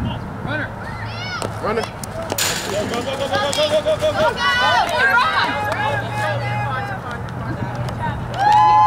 Runner. Runner. Go, go, go, go, go, go, go,